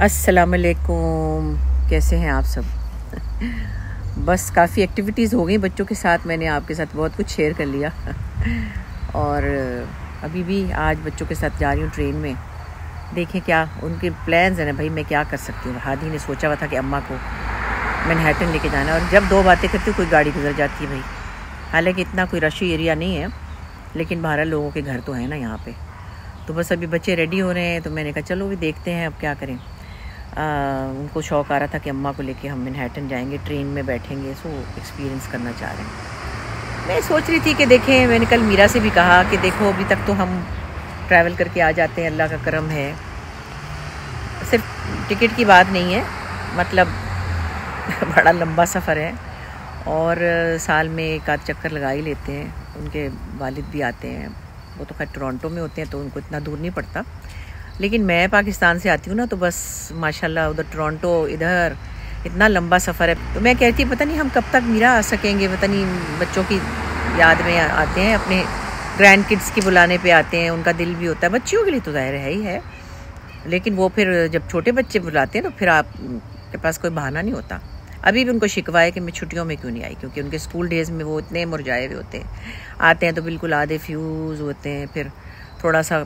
असलकुम कैसे हैं आप सब? बस काफ़ी एक्टिविटीज़ हो गई बच्चों के साथ, मैंने आपके साथ बहुत कुछ शेयर कर लिया। और अभी भी आज बच्चों के साथ जा रही हूँ ट्रेन में। देखें क्या उनके प्लान्स हैं ना भाई, मैं क्या कर सकती हूँ? हादी ने सोचा हुआ था कि अम्मा को मैनहट्टन लेके जाना और जब दो बातें करती हूँ, कोई गाड़ी गुजर जाती है भाई। हालाँकि इतना कोई रशी एरिया नहीं है, लेकिन बारह लोगों के घर तो हैं ना यहाँ पे। तो बस अभी बच्चे रेडी हो रहे हैं तो मैंने कहा, चलो भी देखते हैं अब क्या करें। उनको शौक़ आ रहा था कि अम्मा को लेके हम मैनहट्टन जाएँगे ट्रेन में बैठेंगे सो एक्सपीरियंस करना चाह रहे हैं। मैं सोच रही थी कि देखें, मैंने कल मीरा से भी कहा कि देखो, अभी तक तो हम ट्रैवल करके आ जाते हैं, अल्लाह का करम है। सिर्फ़ टिकट की बात नहीं है मतलब बड़ा लंबा सफ़र है और साल में एक आध चक्कर लगा ही लेते हैं, उनके वालिद भी आते हैं। वो तो खैर टोरंटो में होते हैं तो उनको इतना दूर नहीं पड़ता। लेकिन मैं पाकिस्तान से आती हूँ ना तो बस माशाल्लाह उधर टोरंटो इधर, इतना लंबा सफ़र है। तो मैं कहती पता नहीं हम कब तक मीरा आ सकेंगे, पता नहीं बच्चों की याद में आते हैं, अपने ग्रैंड किड्स की बुलाने पे आते हैं, उनका दिल भी होता है। बच्चियों के लिए तो ज़ाहिर है ही है। लेकिन वो फिर जब छोटे बच्चे बुलाते हैं तो फिर आप के पास कोई बहाना नहीं होता। अभी भी उनको शिकवा है कि मैं छुट्टियों में क्यों नहीं आई, क्योंकि उनके स्कूल डेज़ में वो इतने मुरझाए हुए होते हैं। आते हैं तो बिल्कुल आधे फ्यूज़ होते हैं, फिर थोड़ा सा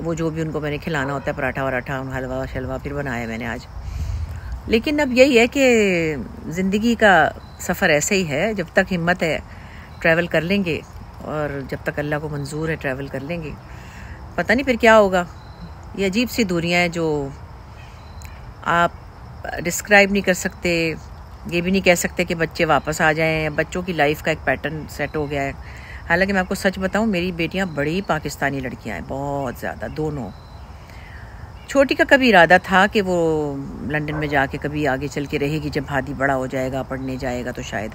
वो जो भी उनको मैंने खिलाना होता है, पराठा वराठा, हलवा, शलवा, फिर बनाया मैंने आज। लेकिन अब यही है कि ज़िंदगी का सफ़र ऐसे ही है, जब तक हिम्मत है ट्रैवल कर लेंगे, और जब तक अल्लाह को मंजूर है ट्रैवल कर लेंगे। पता नहीं फिर क्या होगा। ये अजीब सी दूरियाँ हैं जो आप डिस्क्राइब नहीं कर सकते, ये भी नहीं कह सकते कि बच्चे वापस आ जाएँ बच्चों की लाइफ का एक पैटर्न सेट हो गया है। हालाँकि मैं आपको सच बताऊँ, मेरी बेटियाँ बड़ी पाकिस्तानी लड़कियाँ हैं, बहुत ज़्यादा, दोनों। छोटी का कभी इरादा था कि वो लंदन में जाके कभी आगे चल के रहेगी, जब हादी बड़ा हो जाएगा, पढ़ने जाएगा तो शायद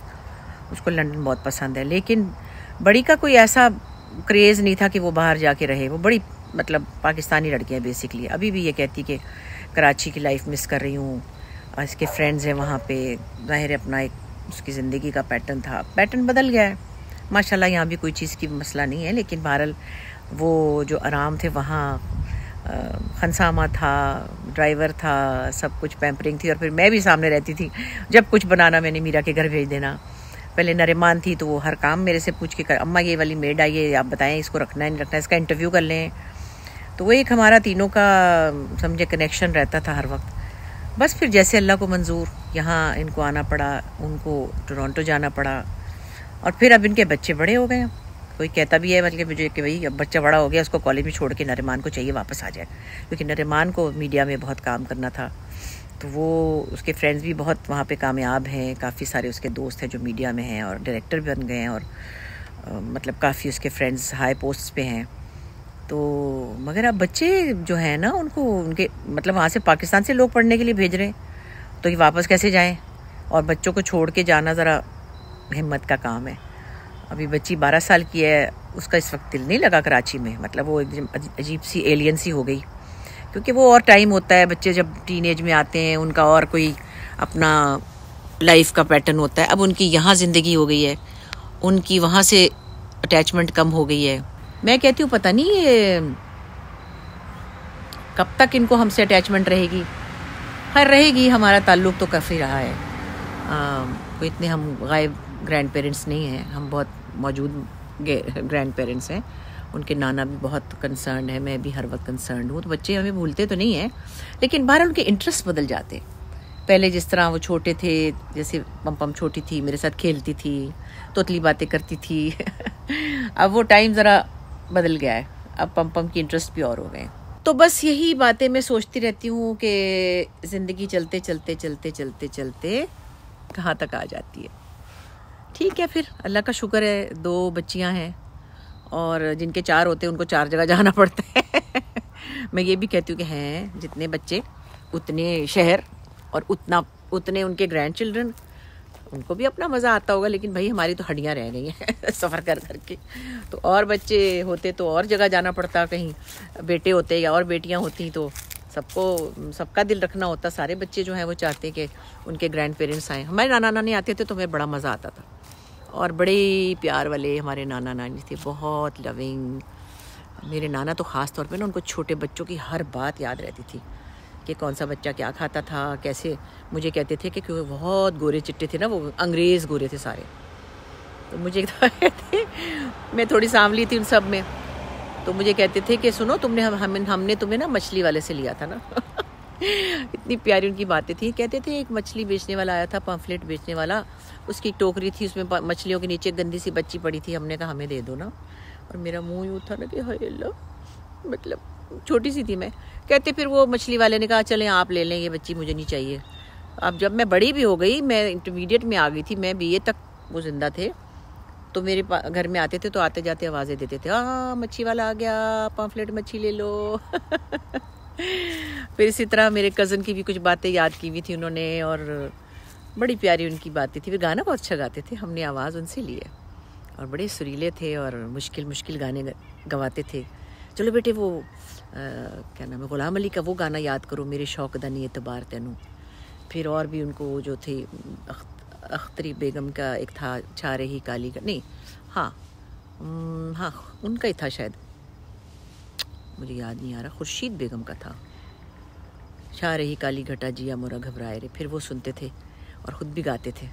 उसको लंदन बहुत पसंद है। लेकिन बड़ी का कोई ऐसा क्रेज़ नहीं था कि वो बाहर जाके रहे। वो बड़ी मतलब पाकिस्तानी लड़कियाँ बेसिकली अभी भी ये कहती कि कराची की लाइफ मिस कर रही हूँ, इसके फ्रेंड्स हैं वहाँ पे। ज़ाहिर अपना एक, उसकी ज़िंदगी का पैटर्न था। पैटर्न बदल गया है। माशाल्लाह यहाँ भी कोई चीज़ की मसला नहीं है, लेकिन बहरल वो जो आराम थे वहाँ खनसामा था, ड्राइवर था, सब कुछ पैम्परिंग थी और फिर मैं भी सामने रहती थी। जब कुछ बनाना मैंने मीरा के घर भेज देना। पहले नरेमान थी तो वो हर काम मेरे से पूछ के कर, अम्मा ये वाली मेड आई है, आप बताएँ, इसको रखना है, नहीं रखना है, इसका इंटरव्यू कर लें। तो वो एक हमारा तीनों का, समझे कनेक्शन रहता था हर वक्त। बस फिर जैसे अल्लाह को मंजूर, यहाँ इनको आना पड़ा, उनको टोरंटो जाना पड़ा। और फिर अब इनके बच्चे बड़े हो गए कोई कहता भी है मतलब मुझे कि भाई अब बच्चा बड़ा हो गया उसको कॉलेज में छोड़ के नरेमान को चाहिए वापस आ जाए। क्योंकि नरेमान को मीडिया में बहुत काम करना था। तो वो उसके फ्रेंड्स भी बहुत वहाँ पे कामयाब हैं। काफ़ी सारे उसके दोस्त हैं जो मीडिया में हैं और डायरेक्टर बन गए हैं और आ, मतलब काफ़ी उसके फ्रेंड्स हाई पोस्ट पे हैं। तो मगर अब बच्चे जो हैं ना उनको उनके मतलब वहाँ से पाकिस्तान से लोग पढ़ने के लिए भेज रहे हैं। तो ये वापस कैसे जाएँ? और बच्चों को छोड़ के जाना ज़रा हिम्मत का काम है। अभी बच्ची बारह साल की है उसका इस वक्त दिल नहीं लगा कराची में। मतलब वो अजीब सी एलियन सी हो गई। क्योंकि वो और टाइम होता है बच्चे जब टीन में आते हैं उनका और कोई अपना लाइफ का पैटर्न होता है। अब उनकी यहाँ ज़िंदगी हो गई है। उनकी वहाँ से अटैचमेंट कम हो गई है। मैं कहती हूँ पता नहीं ये कब तक इनको हमसे अटैचमेंट रहेगी? खैर रहेगी हमारा ताल्लुक तो काफ़ी रहा है। आ, कोई इतने हम गायब ग्रैंड पेरेंट्स नहीं हैं। हम बहुत मौजूद ग्रैंड पेरेंट्स हैं। उनके नाना भी बहुत कंसर्न है, मैं भी हर वक्त कंसर्न हूँ। तो बच्चे हमें भूलते तो नहीं हैं, लेकिन बाहर उनके इंटरेस्ट बदल जाते पहले जिस तरह वो छोटे थे, जैसे पम पम छोटी थी, मेरे साथ खेलती थी, तोतली बातें करती थी, अब वो टाइम ज़रा बदल गया है। अब पम पम की इंटरेस्ट भी और हो गए तो बस यही बातें मैं सोचती रहती हूँ कि ज़िंदगी चलते चलते चलते चलते चलते कहाँ तक आ जाती है। ठीक है फिर, अल्लाह का शुक्र है, दो बच्चियाँ हैं और जिनके चार होते हैं, उनको चार जगह जाना पड़ता है। मैं ये भी कहती हूँ कि हैं, जितने बच्चे, उतने शहर और उतना, उतने उनके ग्रैंड चिल्ड्रन उनको भी अपना मज़ा आता होगा, लेकिन भाई हमारी तो हड्डियाँ रह गई हैं सफ़र कर करके तो और बच्चे होते तो और जगह जाना पड़ता कहीं। बेटे होते या और बेटियाँ होती तो सबको, सबका दिल रखना होता। सारे बच्चे जो हैं, वो चाहते हैं कि उनके ग्रैंड पेरेंट्स आए। हमारे नाना नानी आते थे तो हमें बड़ा मज़ा आता था। और बड़े प्यार वाले हमारे नाना नानी थे बहुत लविंग मेरे नाना तो ख़ास तौर पे ना उनको छोटे बच्चों की हर बात याद रहती थी कि कौन सा बच्चा क्या खाता था कैसे। मुझे कहते थे कि क्योंकि बहुत गोरे चिट्टे थे ना वो अंग्रेज़ गोरे थे सारे। तो मुझे कहते मैं थोड़ी सांवली थी उन सब में। तो मुझे कहते थे कि सुनो तुमने हम, हम हमने तुम्हें ना मछली वाले से लिया था ना। इतनी प्यारी उनकी बातें थी। कहते थे, एक मछली बेचने वाला आया था पम्फलेट बेचने वाला। उसकी टोकरी थी, उसमें मछलियों के नीचे गंदी सी बच्ची पड़ी थी। हमने कहा, हमें दे दो ना। और मेरा मुँह यूँ था ना कि, हाय अल्लाह! मतलब छोटी सी थी मैं। कहते फिर वो मछली वाले ने कहा, चलें, आप ले लें, ये बच्ची मुझे नहीं चाहिए। अब जब मैं बड़ी भी हो गई, मैं इंटरमीडिएट में आ गई थी, मैं बीए तक वो ज़िंदा थे। तो मेरे घर में आते थे तो आते जाते आवाज़ें देते थे हाँ मच्छी वाला आ गया पम्फलेट मच्छी ले लो। फिर इसी तरह मेरे कज़न की भी कुछ बातें याद की हुई थी उन्होंने और बड़ी प्यारी उनकी बातें थी। वे गाना बहुत अच्छा गाते थे हमने आवाज़ उनसे ली है। और बड़े सुरीले थे और मुश्किल मुश्किल गाने गवाते थे। चलो बेटे वो आ, क्या नाम है गुलाम अली का वो गाना याद करो मेरे शौक दनी एतबार तेनू। फिर और भी उनको जो थे अख्तरी बेगम का एक था छा रही काली का नहीं हाँ हाँ उनका ही था शायद। मुझे याद नहीं आ रहा। खुर्शीद बेगम का था। छा रही काली घटा जिया मोरा घबराए रे, फिर वो सुनते थे और ख़ुद भी गाते थे।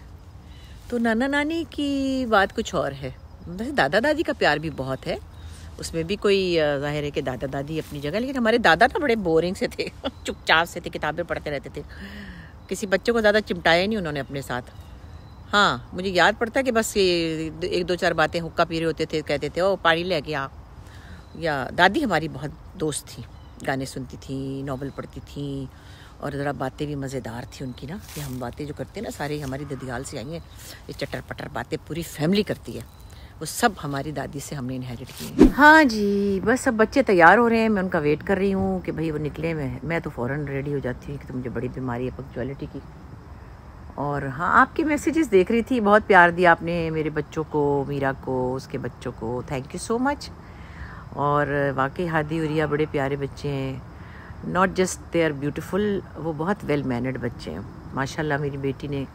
तो नाना नानी की बात कुछ और है। वैसे दादा दादी का प्यार भी बहुत है। उसमें भी कोई ज़ाहिर है कि दादा दादी अपनी जगह, लेकिन हमारे दादा ना बड़े बोरिंग से थे, चुपचाप से थे, किताबें पढ़ते रहते थे। किसी बच्चे को ज़्यादा चिमटाया नहीं उन्होंने अपने साथ। हाँ मुझे याद पड़ता है कि बस ये एक दो चार बातें हुक्का पी रहे होते थे, कहते थे, ओ, पानी ले गया या दादी हमारी बहुत दोस्त थी, गाने सुनती थी नावल पढ़ती थी, और ज़रा बातें भी मज़ेदार थी उनकी ना, कि हम बातें जो करते हैं ना, सारी हमारी ददियाल से आई हैं, ये चटर पटर बातें पूरी फैमिली करती है। वो सब हमारी दादी से हमने इनहेरिट की हाँ। जी, बस सब बच्चे तैयार हो रहे हैं, मैं उनका वेट कर रही हूँ कि भाई वो निकले, मैं मैं तो फ़ौर रेडी हो जाती हूँ कि तो मुझे बड़ी बीमारी है पंक्चुअलिटी की। और हाँ आपके मैसेजेस देख रही थी, बहुत प्यार दिया आपने मेरे बच्चों को, मीरा को, उसके बच्चों को थैंक यू सो मच और वाकई हादी उरिया बड़े प्यारे बच्चे हैं। Not just they are beautiful वो बहुत वेल मैनर्ड बच्चे हैं। माशाल्लाह मेरी बेटी ने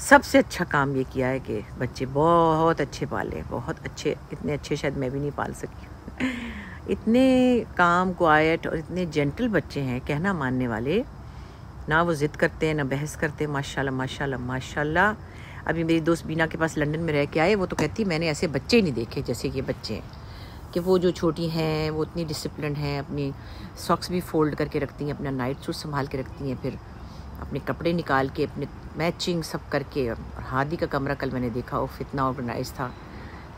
सबसे अच्छा काम ये किया है कि बच्चे बहुत अच्छे पाले बहुत अच्छे, इतने अच्छे शायद मैं भी नहीं पाल सकी। इतने काम क्वाइट और इतने जेंटल बच्चे हैं, कहना मानने वाले। ना वो ज़िद करते हैं, ना बहस करते हैं, माशाल्लाह माशाल्लाह माशाल्लाह। अभी मेरी दोस्त बीना के पास लंदन में रह के आए, वो तो कहती, मैंने ऐसे बच्चे ही नहीं देखे जैसे ये बच्चे हैं। कि वो जो छोटी हैं, वो इतनी डिसिप्लिन हैं, अपनी सॉक्स भी फोल्ड करके रखती हैं, अपना नाइट सूट संभाल के रखती हैं, फिर अपने कपड़े निकाल के, अपने मैचिंग सब करके, और हादी का कमरा कल मैंने देखा वो इतना ऑर्गेनाइज था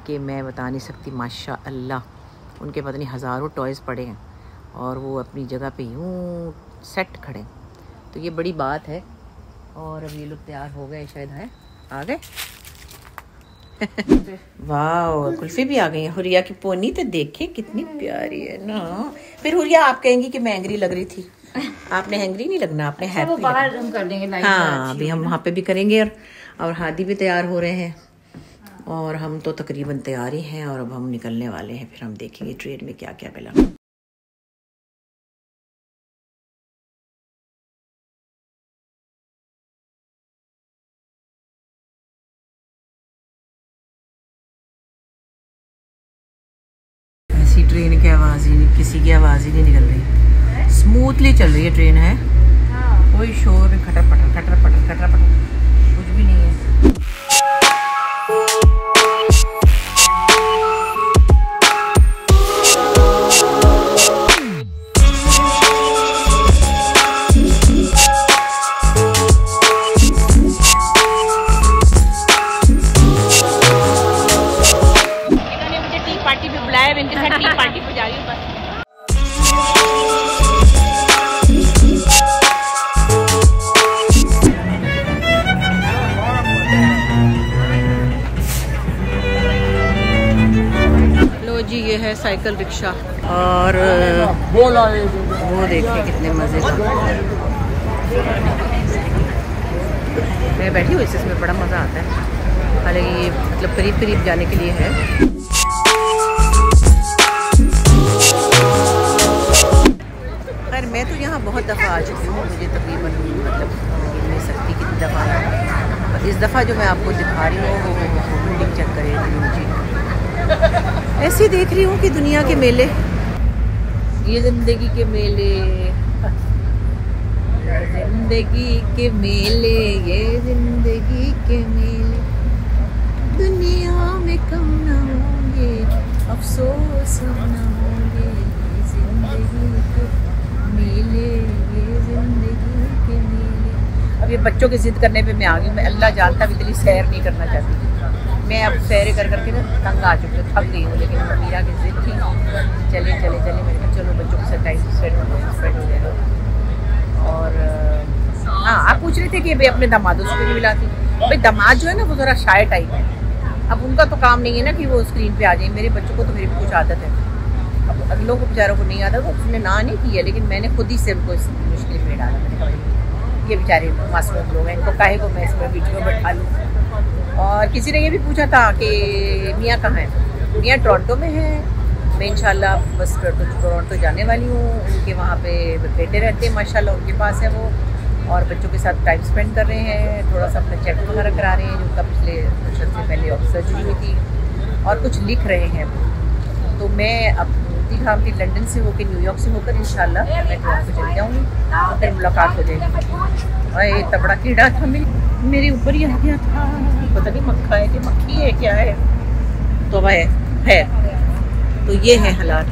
कि मैं बता नहीं सकती माशा अल्लाह उनके पता नहीं हज़ारों टॉयज़ पड़े हैं, और वो अपनी जगह पे यूँ सेट खड़े तो ये बड़ी बात है, और अब ये लोग तैयार हो गए, शायद है, आ गए? वाह कुल्फी भी आ गई है। हुरिया की पोनी तो देखे कितनी प्यारी है ना। फिर हुरिया आप कहेंगी कि मैं एंग्री लग रही थी। आपने हैंग्री नहीं लगना आपने अच्छा, वो बाहर हम कर देंगे हाँ अभी हम वहाँ पे भी करेंगे और और हादी भी तैयार हो रहे हैं। और हम तो तकरीबन तैयार ही हैं और अब हम निकलने वाले हैं फिर हम देखेंगे ट्रेन में क्या क्या मिला। किसी की आवाज़ ही नहीं निकल रही। स्मूथली चल रही है ट्रेन है। हाँ। कोई शोर खटर पटर खटर पटर खटर पटर। साइकिल रिक्शा और वो देखिए कितने मज़े मैं बैठी हुई इसमें बड़ा मज़ा आता है। हालाँकि ये मतलब करीब करीब जाने के लिए है। खैर मैं तो यहाँ बहुत दफ़ा आ चुकी हूँ मुझे तकरीबन मतलब नहीं सकती कितनी दफ़ा इस दफ़ा जो मैं आपको दिखा रही हूँ वो बिल्डिंग चेक करें मुझे ऐसे देख रही हूँ कि दुनिया के मेले। ये ज़िंदगी के मेले। ज़िंदगी के मेले, ये ज़िंदगी के मेले। दुनिया में कम न होंगे, अफसोस न होंगे। ज़िंदगी के मेले, ये ज़िंदगी के मेले। अब ये बच्चों की जिद करने पे मैं आ गई मैं अल्लाह जानता भी इतनी सैर नहीं करना चाहती। मैं अब सैर कर करके ना तंग आ चुकी थक गई हूँ, लेकिन मीरा की जिद थी। चले चले चले मैंने कहा चलो बच्चों के साथ टाइम स्पेंड हो जाएगा स्पेंड हो जाएगा और हाँ आप पूछ रहे थे कि भाई अपने दामादों से भी मिलाती भाई दामाद जो है ना, वो ज़रा शाय टाइप है। अब उनका तो काम नहीं है ना कि वो स्क्रीन पे आ जाए। मेरे बच्चों को तो मेरी कुछ आदत है। अब अगलों को बेचारों को नहीं आदत, उसने ना नहीं किया लेकिन मैंने खुद ही से उनको इस मुश्किल में डाला। मैंने कहा ये बेचारे मासूम लोग हैं, इनको काहे को मैं इसमें वीडियो में बैठा लूँ? और किसी ने ये भी पूछा था कि मियाँ कहाँ है? मियाँ टोरंटो में है। मैं इंशाल्लाह बस टोरंटो जाने वाली हूँ। उनके वहाँ पे बेटे रहते हैं, माशाल्लाह उनके पास है वो। और बच्चों के साथ टाइम स्पेंड कर रहे हैं। थोड़ा सा अपना चेक वगैरह करा रहे हैं, जो उनका पिछले दशर से पहले सर्जरी हुई थी। और कुछ लिख रहे हैं। वो तो मैं अब खाम की लंदन से होकर न्यूयॉर्क से होकर इन मैं टोरंटो चली जाऊँगी। और फिर मुलाकात हो जाएगी। और ये तबड़ा कीड़ा था मेरी। मेरे ऊपर ही आ गया था। पता नहीं मक्खा है कि मक्खी है, क्या है? तो वह है तो ये है हालात।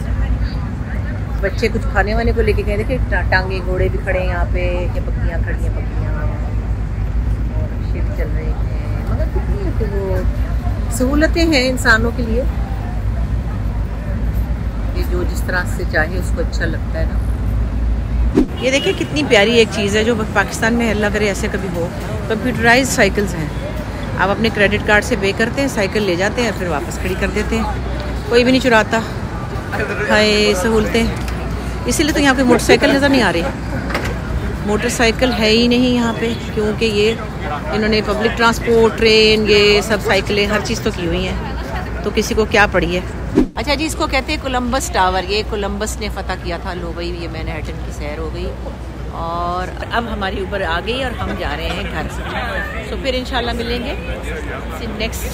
बच्चे कुछ खाने वाने को लेके गए देखे टांगे घोड़े भी खड़े हैं यहाँ पे कि बकरियाँ खड़ी हैं बकरियाँ और शिप चल रहे हैं। मगर कितनी है तो वो सहूलतें हैं इंसानों के लिए। ये जो जिस तरह से चाहे उसको अच्छा लगता है ना। ये देखिए कितनी प्यारी एक चीज़ है जो पाकिस्तान में अल्लाह करे ऐसे कभी हो। कंप्यूटराइज साइकिल्स हैं। आप अपने क्रेडिट कार्ड से पे करते हैं साइकिल ले जाते हैं, फिर वापस खड़ी कर देते हैं। कोई भी नहीं चुराता। हाय, सहूलतें। इसीलिए तो यहाँ पे मोटरसाइकिल नज़र नहीं आ रही। मोटरसाइकिल है ही नहीं यहाँ पे, क्योंकि ये इन्होंने पब्लिक ट्रांसपोर्ट ट्रेन ये सब साइकिलें हर चीज़ तो की हुई हैं। तो किसी को क्या पड़ी है? अच्छा जी, इसको कहते हैं कोलम्बस टावर ये कोलम्बस ने फतह किया था, लो भाई, ये मैंने हैटन की सैर हो गई। और अब हमारी ऊपर आ गई और हम जा रहे हैं घर से। सो फिर इंशाल्लाह मिलेंगे। नेक्स्ट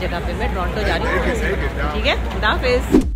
जगह पे। मैं टोरटो जा रही हूँ। ठीक है? खुदा हाफिज़।